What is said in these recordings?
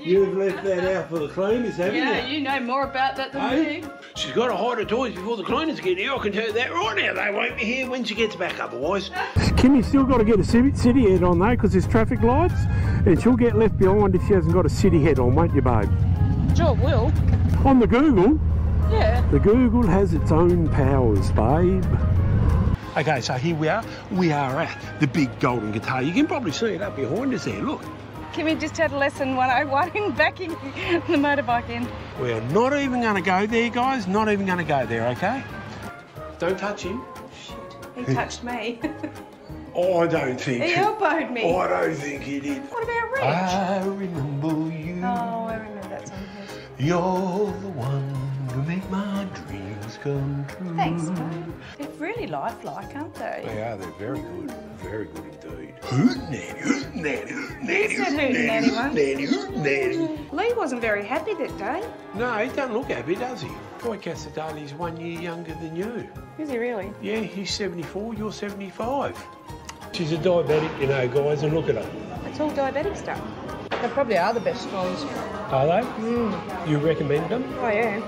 You've left that out for the cleaners, haven't Yeah, you? Yeah, you know more about that than Hey? me. She's got to hide her toys before the cleaners get here. I can tell you that right now. They won't be here when she gets back otherwise. Kimmy's still got to get a city, city head on though because there's traffic lights and she'll get left behind if she hasn't got a city head on, won't you, babe? Sure will. On the Google, Yeah. the Google has its own powers, babe. Okay, so here we are. We are at the big golden guitar. You can probably see it up behind us there. Look. Kimmy just had a lesson 101 in backing the motorbike in. We're not even going to go there, guys. Not even going to go there, okay? Don't touch him. Shit. He touched me. Oh, I don't think. he elbowed me. I don't think he did. What about Rich? I remember you. oh, I remember that song. You're the one who make my dreams come true. Thanks, babe. They're really lifelike, aren't they? They are. They're very good. Very good indeed. Hootenanny, hootenanny, hootenanny, said hootenanny once. hootenanny, hootenanny. Lee wasn't very happy that day. No, he don't look happy, does he? Boy, Cassar-Daley's one year younger than you. Is he really? Yeah, he's 74, you're 75. She's a diabetic, you know, guys, and look at her. It's all diabetic stuff. They probably are the best scones. Are they? Mm. You recommend them? Oh, yeah.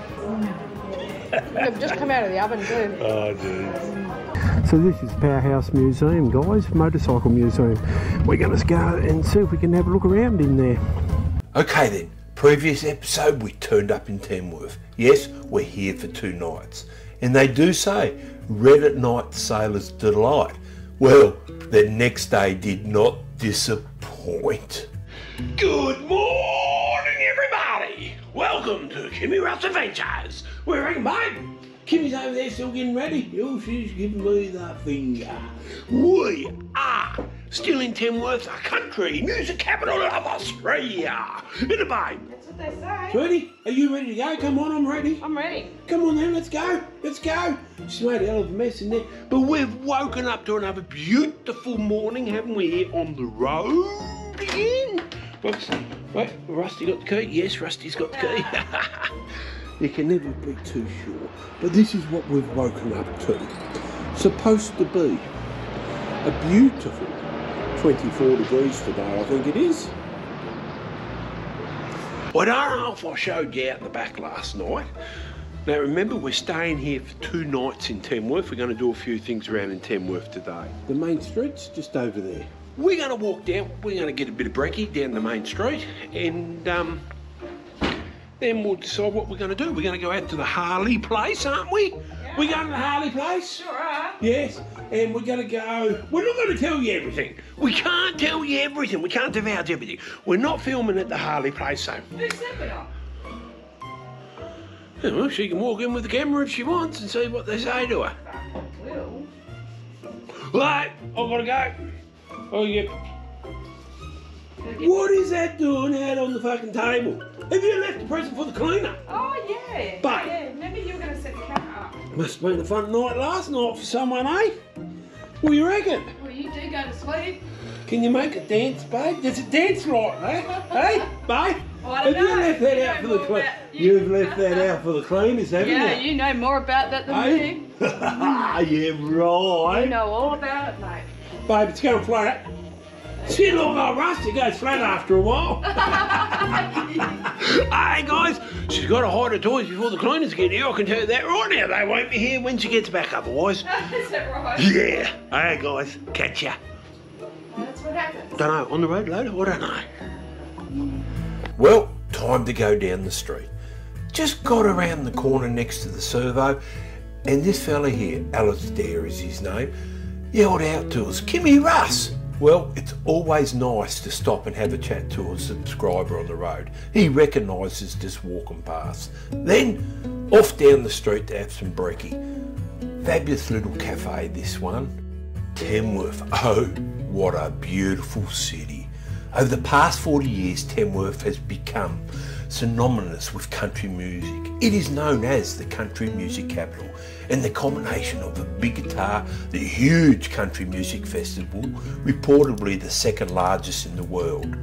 They've just come out of the oven, too. Oh, dude. So this is Powerhouse Museum, guys, motorcycle museum. We're going to go and see if we can have a look around in there. Okay then, previous episode we turned up in Tamworth. Yes, we're here for two nights. And they do say, red at night sailor's delight. Well, the next day did not disappoint. Good morning everybody! Welcome to Kimmy Russ Adventures. We're reckon, babe? Kimmy's over there still getting ready. Oh, she's giving me the finger. We are still in Tamworth, our country, music capital of Australia. In a babe. That's what they say. Ready? Are you ready to go? Come on, I'm ready. I'm ready. Come on then, let's go. Let's go. She's made a hell of a mess in there. But we've woken up to another beautiful morning, haven't we, here on the road again? Whoops. Wait, Rusty got the key? Yes, Rusty's got the key. you can never be too sure. But this is what we've woken up to. Supposed to be a beautiful 24 degrees today, I think it is. Well, I don't know if I showed you out the back last night. Now remember, we're staying here for two nights in Tamworth. We're going to do a few things around in Tamworth today. The main street's just over there. We're going to walk down. We're going to get a bit of brekkie down the main street, and um, then we'll decide what we're going to do. We're going to go out to the Harley place, aren't we? We're going to the Harley place. Sure are. Yes, and we're going to go. We're not going to tell you everything. We can't tell you everything. We can't divulge everything. We're not filming at the Harley place, so. Who said we're? Yeah, well, she can walk in with the camera if she wants and see what they say to her. Will. Right, I've got to go. Oh, yeah. What is that doing out on the fucking table? Have you left the present for the cleaner? Oh, yeah. Bye. Yeah, remember you were going to set the camera up. Must have been a fun night last night for someone, eh? What do you reckon? Well, you do go to sleep. Can you make a dance, babe? There's a dance right eh? hey, babe? Well, have don't you left that You out for the more clean? you- You've left that out for the cleaners, haven't Yeah, you? Yeah, you know more about that than Hey? me. yeah, You right. You know all about it, mate. Babe, it's going flat. See, look, old Rusty goes flat after a while. hey, guys, she's got to hide her toys before the cleaners get here. I can tell you that right now. They won't be here when she gets back otherwise. Is that right? Yeah. Hey, guys, catch ya. That's what happens. Don't know, on the road later? I don't know. Well, time to go down the street. Just got around the corner next to the servo, and this fella here, Alistair is his name, yelled out to us, Kimmy Russ! Well, it's always nice to stop and have a chat to a subscriber on the road. He recognises just walking past. Then, off down the street to have some brekkie. Fabulous little cafe, this one. Tamworth. Oh, what a beautiful city. Over the past 40 years, Tamworth has become synonymous with country music. It is known as the country music capital, and the combination of a big guitar, the huge country music festival, reportedly the second largest in the world,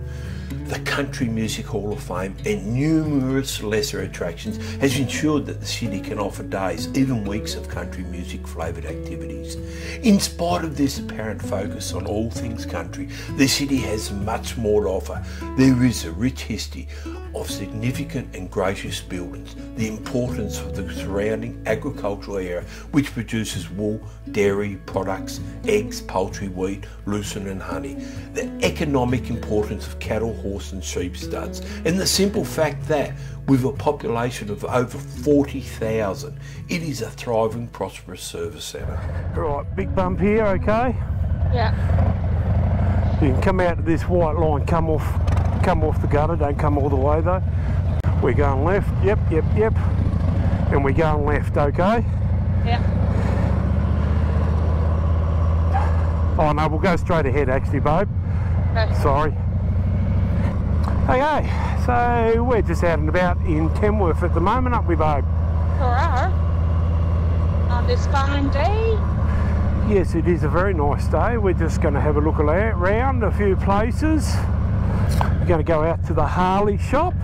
the Country Music Hall of Fame and numerous lesser attractions has ensured that the city can offer days, even weeks of country music flavoured activities. In spite of this apparent focus on all things country, the city has much more to offer. There is a rich history of significant and gracious buildings, the importance of the surrounding agricultural area which produces wool, dairy products, eggs, poultry, wheat, lucerne and honey, the economic importance of cattle, horse and sheep studs, and the simple fact that with a population of over 40,000, it is a thriving, prosperous service centre. Right, big bump here, okay? Yeah. You can come out of this white line, come off, come off the gutter. Don't come all the way though. We're going left. Yep, yep, yep. And we're going left. Okay. Yeah. Oh no, we'll go straight ahead. Actually, babe. Okay. Sorry. Okay, so we're just out and about in Tamworth at the moment, aren't we, babe? Alright. On this fine day. Yes, it is a very nice day. We're just going to have a look around a few places. We're going to go out to the Harley shop.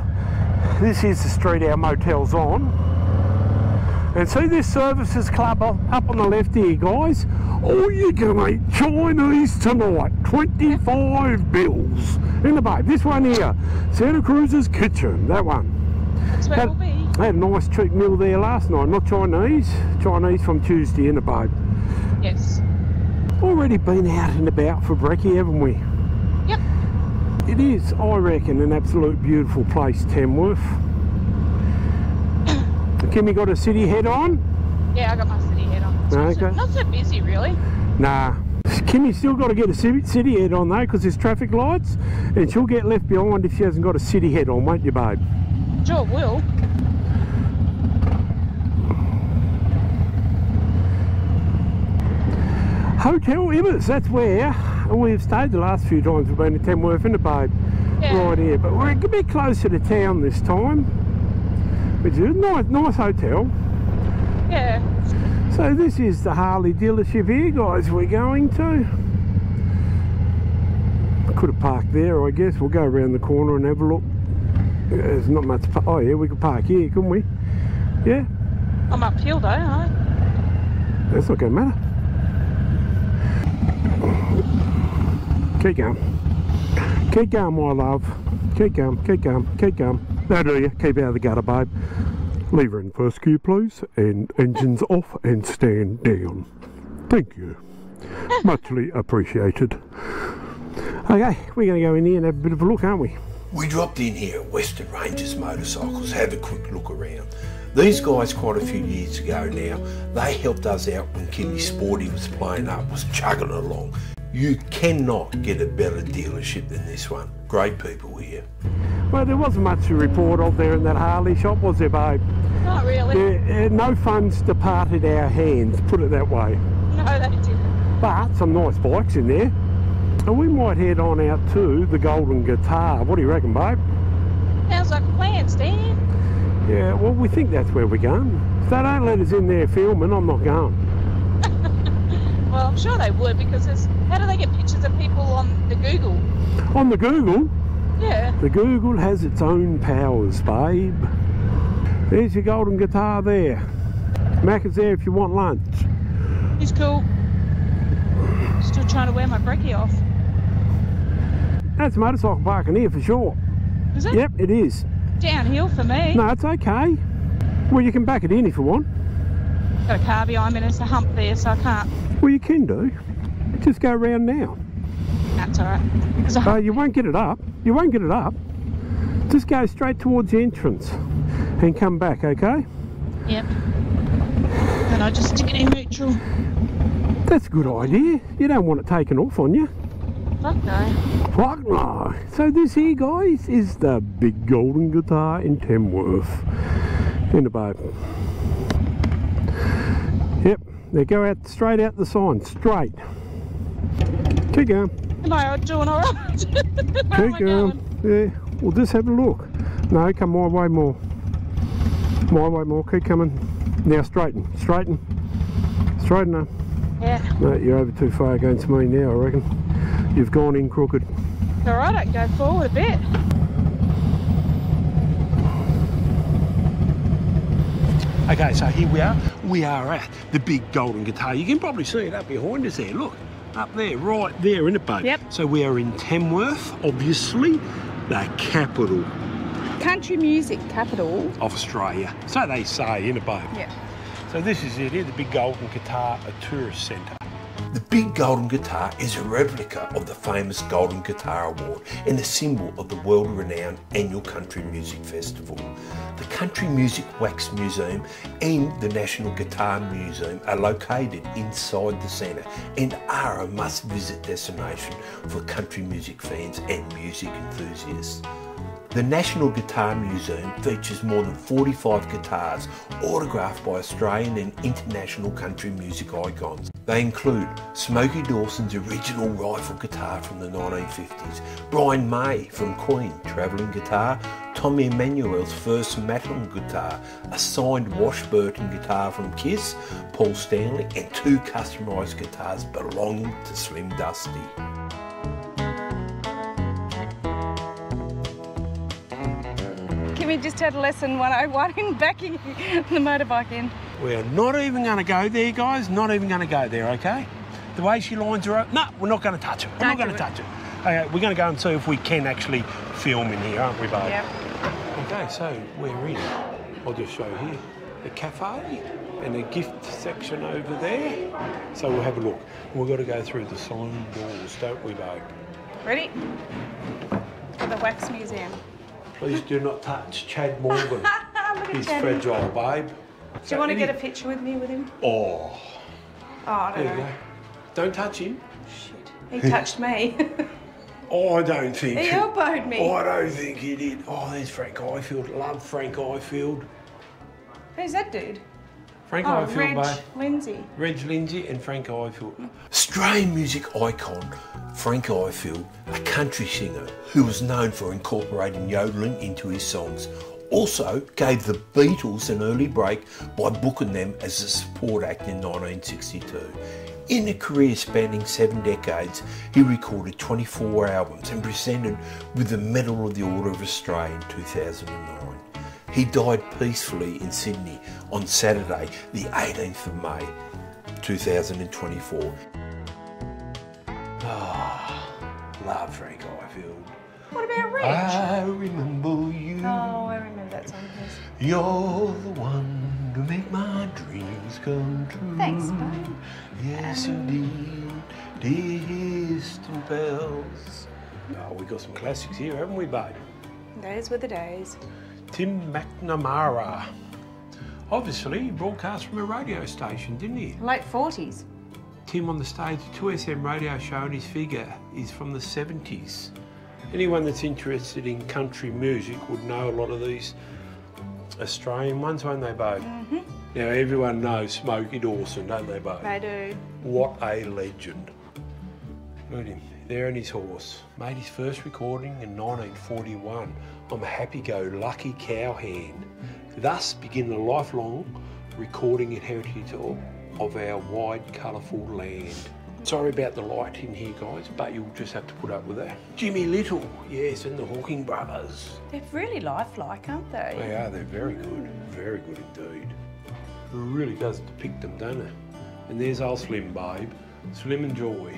This is the street our motel's on. And see this services club up on the left here, guys? Oh, you can eat Chinese tonight. 25 bills. In the babe, this one here. Santa Cruz's Kitchen, that one. That's where Had, we'll be. had a nice cheap meal there last night. Not Chinese. Chinese from Tuesday in the babe. Yes. Already been out and about for brekkie, haven't we? It is, I reckon, an absolute beautiful place, Tamworth. Kimmy got a city head on? Yeah, I got my city head on. It's not so- Okay. Not so busy, really. Nah. Kimmy still got to get a city head on though, because there's traffic lights, and she'll get left behind if she hasn't got a city head on, won't you, babe? Sure will. Hotel Ibis, that's where we've stayed the last few times we've been to Tamworth, in babe? Yeah. Right here, but we're a bit closer to town this time, which is a nice, nice hotel. Yeah. So this is the Harley dealership here, guys. We're going to. Could have parked there, I guess. We'll go around the corner and have a look. There's not much. Oh yeah, we could park here, couldn't we? Yeah, I'm uphill though, aren't I? that's not going to matter. Keep going. Keep going, my love. Keep going. Keep going. Keep going. That'll do you. Keep out of the gutter, babe. Leave her in first gear, please. And engines off and stand down. Thank you. Muchly appreciated. Okay, we're going to go in here and have a bit of a look, aren't we? We dropped in here at Western Rangers Motorcycles, have a quick look around. These guys, quite a few years ago now, they helped us out when Kimmy Sporty was playing up, was chugging along. You cannot get a better dealership than this one. Great people here. Well, there wasn't much to report of there in that Harley shop, was there, babe? Not really. There, uh, no funds departed our hands, put it that way. No, they didn't. But some nice bikes in there. And we might head on out to the Golden Guitar. What do you reckon, babe? Sounds like a plan, Stan. Yeah, well, we think that's where we're going. If they don't let us in there filming, I'm not going. Well, I'm sure they would because there's. How do they get pictures of people on the Google? On the Google, Yeah. the Google has its own powers, babe. There's your Golden Guitar there. Mac is there if you want lunch. He's cool. Still trying to wear my brekkie off. That's motorcycle parking here for sure. Is it? Yep, it is. Downhill for me. No, it's okay. Well, you can back it in if you want. Got a car behind me and there's a hump there, so I can't. Well, you can do. Just go around now. That's alright. There's Uh, you won't get it up. You won't get it up. Just go straight towards the entrance and come back, okay? Yep. And I just stick it in neutral. That's a good idea. You don't want it taken off on you. Fuck no. Fuck no. So this here, guys, is the big golden guitar in Tamworth. In the boat. Yep, they go out straight out the sign, straight. Keep going. Am I doing all right? Where am I Keep going. Yeah, we'll just have a look. No, come my way more. My way more. Keep coming. Now straighten. Straighten. Straighten up. Yeah. No, you're over too far against me now, I reckon. You've gone in crooked. All right, I can go forward a bit. Okay, so here we are. We are at the big golden guitar. You can probably see it up behind us there. Look, up there, right there, in it, babe? Yep. So we are in Tamworth, obviously, the capital Country music capital. of Australia. So they say, in it, babe? Yeah. So this is it here, the Big Golden Guitar, a tourist centre. The Big Golden Guitar is a replica of the famous Golden Guitar Award and a symbol of the world-renowned annual Country Music Festival. The Country Music Wax Museum and the National Guitar Museum are located inside the centre and are a must-visit destination for country music fans and music enthusiasts. The National Guitar Museum features more than 45 guitars autographed by Australian and international country music icons. They include Smokey Dawson's original rifle guitar from the 1950s, Brian May from Queen travelling guitar, Tommy Emmanuel's first Maton guitar, a signed Washburton guitar from Kiss, Paul Stanley, and two customised guitars belonging to Slim Dusty. Kimmy just had lesson 101 in backing the motorbike in. We're not even going to go there, guys. Not even going to go there, okay? The way she lines her up, no, we're not going to touch it. We're not Don't going to touch it. Okay, we're going to go and see if we can actually film in here, aren't we, babe? Yep. Okay, so we're in. I'll just show you here the cafe and the gift section over there. So we'll have a look. We've got to go through the sign doors, don't we, babe? Ready? For the wax museum. Please do not touch Chad Morgan. He's Daddy. fragile, babe. Do you want to get a picture with me with him? Oh, Oh, I don't there you go. Don't touch him. Shit. He touched me. Oh, I don't think. he elbowed me. Oh, I don't think he did. Oh, there's Frank Ifield. Love Frank Ifield. Who's that dude? Frank Oh, Ifield, Reg mate. Lindsay. Reg Lindsay and Frank Ifield. Australian music icon Frank Ifield, a country singer who was known for incorporating yodeling into his songs, also gave the Beatles an early break by booking them as a support act in 1962. In a career spanning seven decades, he recorded 24 albums and presented with the Medal of the Order of Australia in 2009. He died peacefully in Sydney on Saturday, the 18th of May, 2024. Ah, love Frank Ifield. What about Reg? I remember you. oh, I remember that song. Yes. You're the one to make my dreams come true. Thanks, babe. Yes, indeed. Distant bells. Oh, we got some classics here, haven't we, babe? Those were the days. Tim McNamara. Obviously, he broadcast from a radio station, didn't he? Late 40s. Tim on the stage, 2SM radio show, and his figure is from the 70s. Anyone that's interested in country music would know a lot of these Australian ones, won't they, Bo? Mm-hmm. Now, everyone knows Smokey Dawson, don't they, Bo? They do. What a legend. Look at him, there on his horse. Made his first recording in 1941 I'm a happy-go-lucky cowhand. Thus begin the lifelong recording of, of our wide, colourful land. Sorry about the light in here, guys, but you'll just have to put up with that. Jimmy Little, yes, and the Hawking Brothers. They're really lifelike, aren't they? They are, they're very good, very good indeed. It really does depict them, don't it? And there's old Slim Babe, Slim and Joy.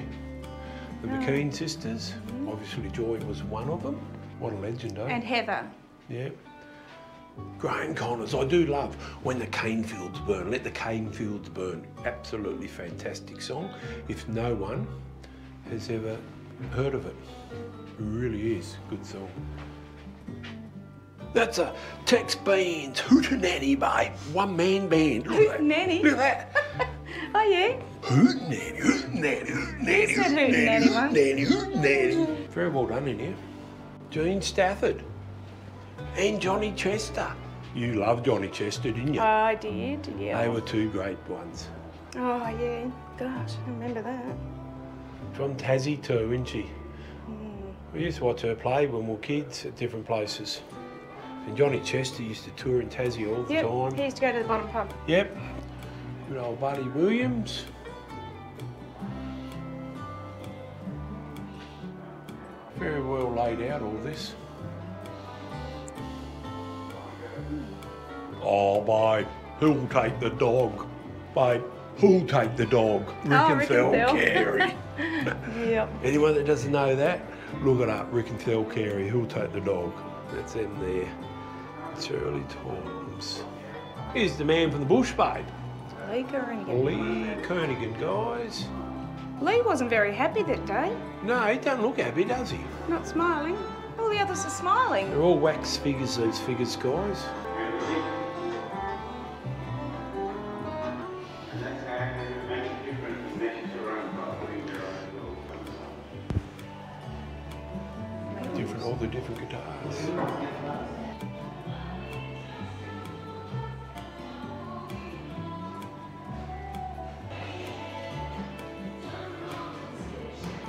The McKean sisters, obviously Joy was one of them. What a legend, eh? And Heather. Yeah. Graeme Connors, I do love When the Cane Fields Burn, Let the Cane Fields Burn. Absolutely fantastic song. If no one has ever heard of it, it really is a good song. That's a Tex Beans Hootenanny, babe. One man band. Look at that. Hootenanny? Look at that. Oh, yeah? Hootenanny, hootenanny, hootenanny, Who said hootenanny, mate? hootenanny, hootenanny. Very well done in here. Jean Stafford and Johnny Chester. You loved Johnny Chester, didn't you? I did, yeah. they were two great ones. Oh, yeah. Gosh, I remember that. From Tassie too, isn't she? Hmm. We used to watch her play when we were kids at different places. And Johnny Chester used to tour in Tassie all the Yep, time. he used to go to the bottom pub. Yep. Good old Buddy Williams. Very well laid out, all this. Oh, babe, who'll take the dog? Babe, who'll take the dog? Rick and Thel Rickenthal. Carey. Yep. Anyone that doesn't know that, look it up. Rick and Thel Carey, who'll take the dog? That's in there. It's early times. Here's the man from the bush, babe. Lee Kernaghan. Lee Kernaghan, guys. Lee wasn't very happy that day. No, he doesn't look happy, does he? Not smiling. All the others are smiling. They're all wax figures, these figures, guys.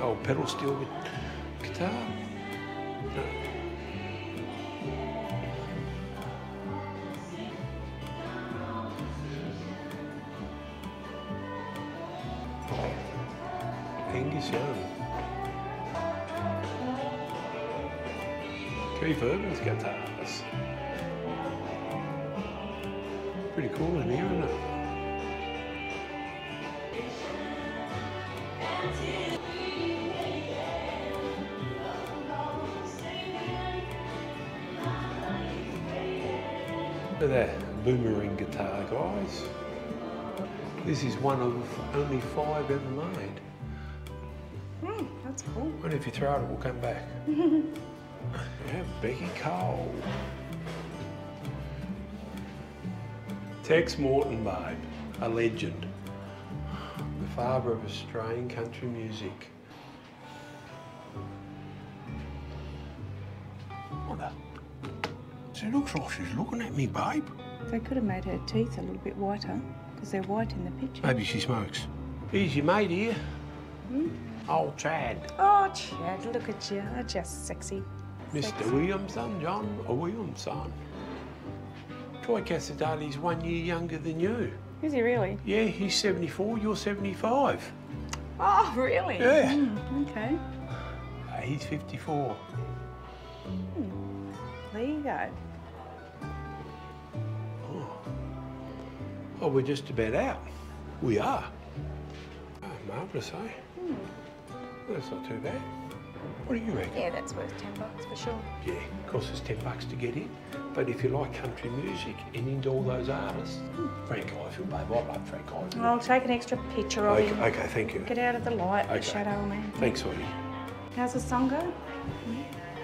Oh, pedal steel gu- guitar. Angus Young. Keith Urban's guitars. Pretty cool in here, isn't it? At that boomerang guitar, guys. This is one of only five ever made. Hmm, that's cool. Wonder if you throw it, it will come back. yeah, Beccy Cole. Tex Morton, babe, a legend. The father of Australian country music. She looks like she's looking at me, babe. They could have made her teeth a little bit whiter because they're white in the picture. Maybe she smokes. Here's your mate here. Old Chad. Oh, Chad, look at you. You're just sexy. Mr. Williamson, John Williamson. Troy Cassar-Daley's one year younger than you. Is he really? Yeah, he's 74, you're 75. Oh, really? Yeah. Hmm, okay. Uh, he's 54. There you go. Oh, we're just about out. We are. Oh, marvellous, eh? That's not too bad. What do you reckon? Yeah, that's worth 10 bucks for sure. Yeah, of course it's 10 bucks to get in. But if you like country music and into all those artists, Frank Ifield, babe, I love Frank Ifield. I'll take an extra picture of Okay, him. okay, thank you. Get out of the light, Okay. the shadow, man. Thanks, sweetie. How's the song go?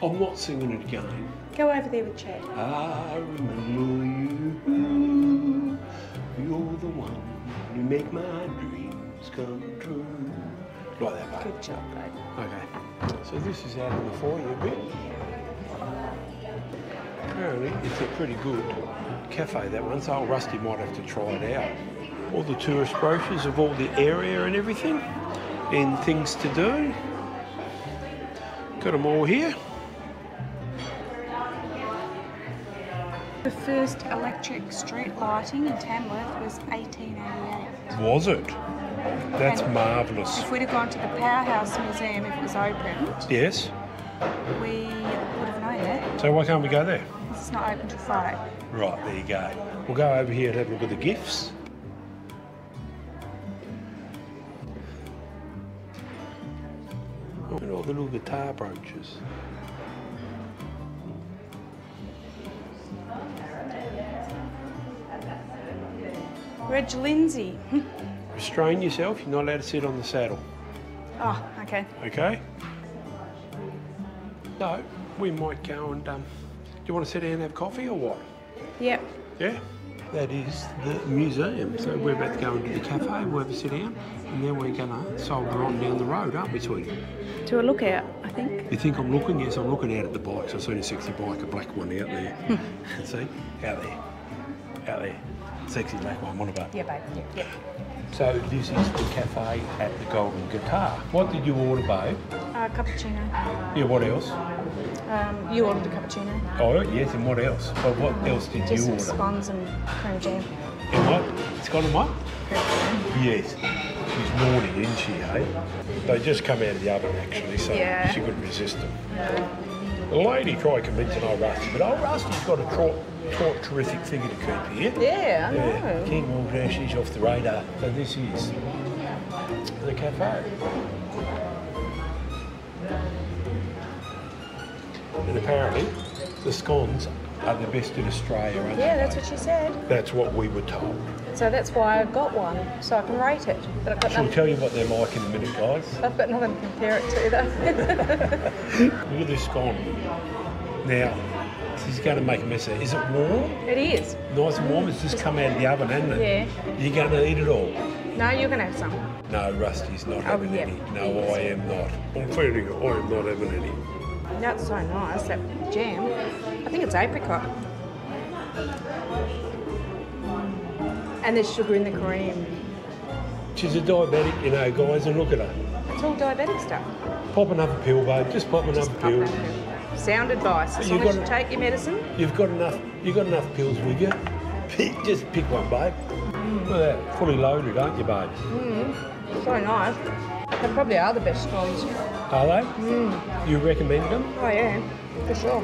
I'm not singing it again. Go over there with Chad. I remember you. You're the one who make my dreams come true. Like that, babe. Good job, babe. Okay. So this is out in the foyer a bit. Apparently it's a pretty good cafe, that one, so old Rusty might have to try it out. All the tourist brochures of all the area and everything, and things to do. Got them all here. The first electric street lighting in Tamworth was 1888. Was it? That's And marvellous. If we'd have gone to the Powerhouse Museum if it was opened, Yes. we would have known that. So why can't we go there? It's not open till Friday. Right, there you go. We'll go over here and have a look at the gifts. Look at all the little guitar brooches. Reg Lindsay. Restrain yourself, you're not allowed to sit on the saddle, oh, okay. okay? No, we might go and, um, do you want to sit down and have coffee or what? Yep. Yeah, that is the museum. So we're about to go into the cafe, we'll have a sit down, and then we're gonna soldier on down the road, aren't we, sweetie? To a lookout, I think. You think I'm looking? Yes, I'm looking out at the bikes. I've seen a sexy bike, a black one out there. See? Out there. Out there. Sexy black one, what about? Yeah, babe. Yeah, yeah. So this is the cafe at the Golden Guitar. What did you order, babe? Uh, cappuccino. Yeah, what else? Um, you ordered a cappuccino. Oh, yes, and what else? Well, what else did you order? scones and cream jam. And what? It's got a what? Yes. She's naughty, isn't she, hey? They just come out of the oven, actually, so Yeah. she couldn't resist them. The lady tried convincing old oh, Rusty, but old Rusty's got a terrific figure to keep here. Yeah, I Yeah, know. King Walter, she's off the radar. So this is the cafe. And apparently, the scones are the best in Australia, aren't Yeah, they? that's what she said. That's what we were told. So that's why I got one, so I can rate it. But I've got She'll nothing. tell you what they're like in a minute, guys. I've got nothing to compare it to though. Look at this scone. Now, she's going to make a mess of it. Is it warm? it is. Nice and warm? It's just come out of the oven, hasn't it? Yeah. You're going to eat it all? No, you're gonna have some. No, Rusty's not Oh, having yeah. any. No, I am not. I'm feeling it. I am not having any. That's so nice. That jam. I think it's apricot. And there's sugar in the cream. She's a diabetic, you know, guys, and look at her. It's all diabetic stuff. Pop another pill, babe. Just pop another Just pop pill. pill. Sound advice. As You long as got you take your medicine, You've got enough. You've got enough pills with you. Pick, just pick one, babe. Mm. Look at that, fully loaded, aren't you, babe? Mm. so nice. They probably are the best scones. Are they? Mm. You recommend them? Oh yeah, for sure.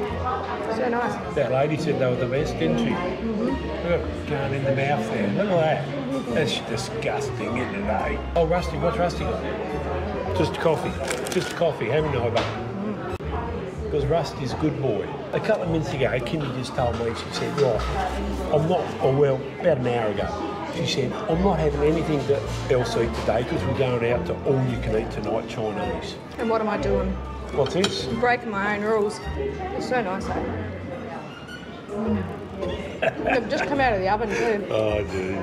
So nice. That lady said they were the best, didn't she? Look at it going in the mouth there. Look at that. That's disgusting, isn't it, eh? Oh, Rusty, what's Rusty got? Just coffee. Just coffee, haven't you, Ivan? Because Rusty's a good boy. A couple of minutes ago, Kimmy just told me, she said, right, I'm not, oh well, about an hour ago, she said, I'm not having anything to else eat today because we're going out to all you can eat tonight Chinese. And what am I doing? What's this? Breaking my own rules. It's so nice though. Mm. They've just come out of the oven too. Oh, dude.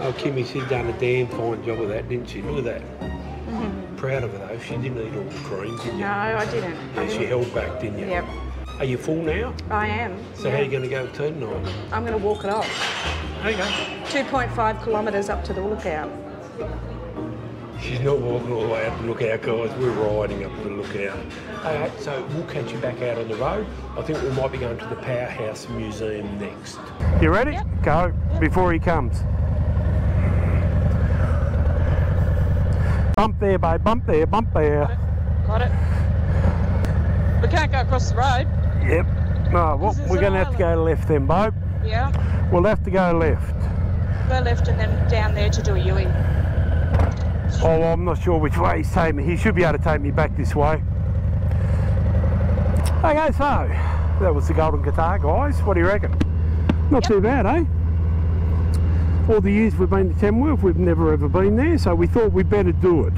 oh, Kimmy, she's done a damn fine job of that, didn't she? Look at that. Proud of her though. She didn't eat all the cream, did you? No, I didn't. I Yeah, she didn't. held back, didn't you? Yep, Are you full now? I am. So how are you going to go to tonight? I'm going to walk it off. Okay. 2.5 kilometres up to the lookout. She's not walking all the way up the lookout, guys. We're riding up the lookout. Okay, so we'll catch you back out on the road. I think we might be going to the Powerhouse Museum next. You ready? Yep. Go before he comes. Bump there, babe. Bump there. Bump there. Got it. We can't go across the road. Yep. No, well, we're going to have to go left then, babe. Yeah. We'll have to go left. Go left and then down there to do a Yui. Oh, I'm not sure which way he's taking me. He should be able to take me back this way. Okay, so that was the Golden Guitar, guys. What do you reckon? Not too bad, eh? All the years we've been to Tamworth, we've never ever been there, so we thought we'd better do it.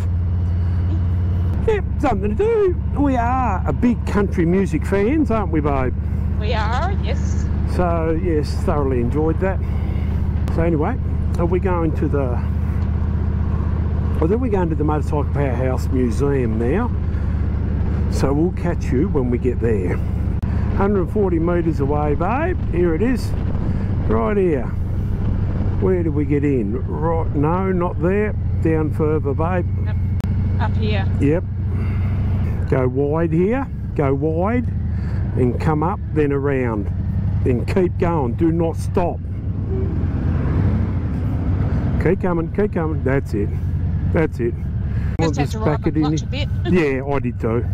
Yep, something to do. We are a big country music fans, aren't we, babe? We are, yes. So yes, thoroughly enjoyed that. So anyway, are we going to the? Well, then we're going to the Motorcycle Powerhouse Museum now. So we'll catch you when we get there. 140 metres away, babe. Here it is, right here. Where do we get in? Right? No, not there. Down further, babe. Up here. Yep. Go wide here, go wide, and come up, then around. Then keep going, do not stop. Keep coming, keep coming. That's it. That's it. We'll Just had to ride the clutch a bit. yeah, I did too.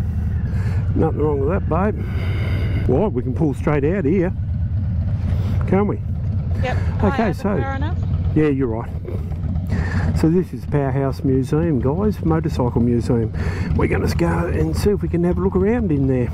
Nothing wrong with that, babe. Why, we can pull straight out here. Can't we? Yep. Okay, High so- Far enough. Yeah, you're right. So this is Powerhouse Museum, guys, motorcycle museum. We're going to go and see if we can have a look around in there.